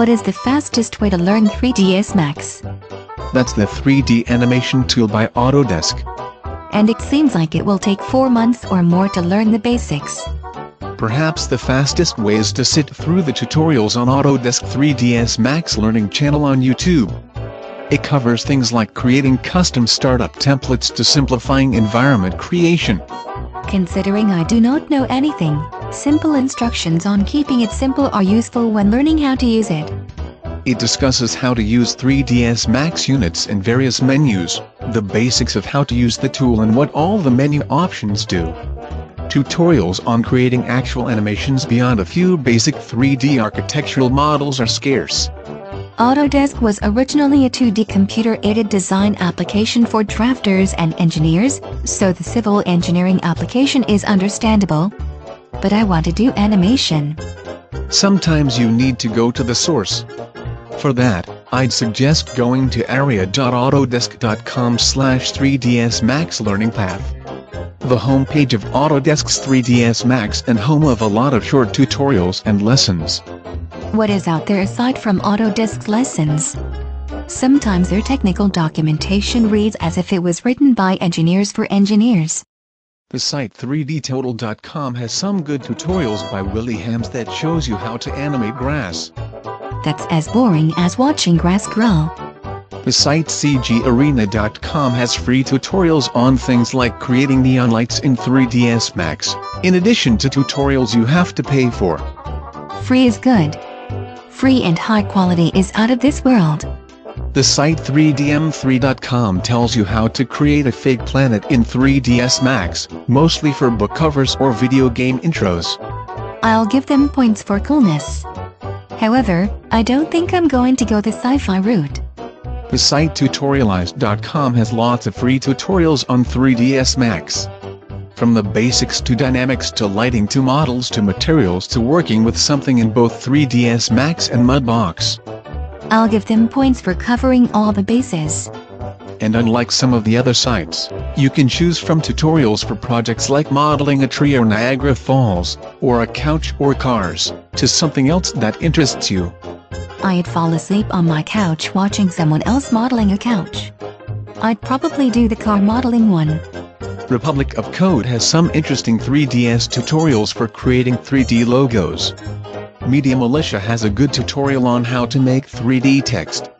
What is the fastest way to learn 3ds Max? That's the 3D animation tool by Autodesk. And it seems like it will take 4 months or more to learn the basics. Perhaps the fastest way is to sit through the tutorials on Autodesk 3ds Max Learning channel on YouTube. It covers things like creating custom startup templates to simplifying environment creation. Considering I do not know anything, simple instructions on keeping it simple are useful when learning how to use it. It discusses how to use 3ds Max units and various menus, the basics of how to use the tool and what all the menu options do. Tutorials on creating actual animations beyond a few basic 3D architectural models are scarce. Autodesk was originally a 2D computer-aided design application for drafters and engineers, so the civil engineering application is understandable. But I want to do animation. Sometimes you need to go to the source. For that, I'd suggest going to area.autodesk.com slash 3ds max learning path. The homepage of Autodesk's 3ds Max and home of a lot of short tutorials and lessons. What is out there aside from Autodesk lessons? Sometimes their technical documentation reads as if it was written by engineers for engineers. The site 3dtotal.com has some good tutorials by Willi Hammes that shows you how to animate grass. That's as boring as watching grass grow. The site cgarena.com has free tutorials on things like creating neon lights in 3ds Max, in addition to tutorials you have to pay for. Free is good free and high quality is out of this world. The site 3dm3.com tells you how to create a fake planet in 3ds Max, mostly for book covers or video game intros. I'll give them points for coolness. However, I don't think I'm going to go the sci-fi route. The site tutorialized.com has lots of free tutorials on 3ds Max. From the basics to dynamics to lighting to models to materials to working with something in both 3ds Max and Mudbox. I'll give them points for covering all the bases. And unlike some of the other sites, you can choose from tutorials for projects like modeling a tree or Niagara Falls, or a couch or cars, to something else that interests you. I'd fall asleep on my couch watching someone else modeling a couch. I'd probably do the car modeling one. Republic of Code has some interesting 3DS tutorials for creating 3D logos. Media Militia has a good tutorial on how to make 3D text.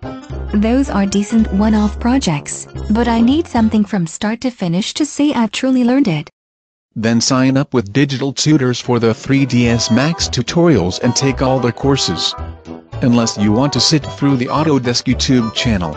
Those are decent one-off projects, but I need something from start to finish to say I've truly learned it. Then sign up with digital tutors for the 3ds Max tutorials and take all the courses. Unless you want to sit through the Autodesk YouTube channel.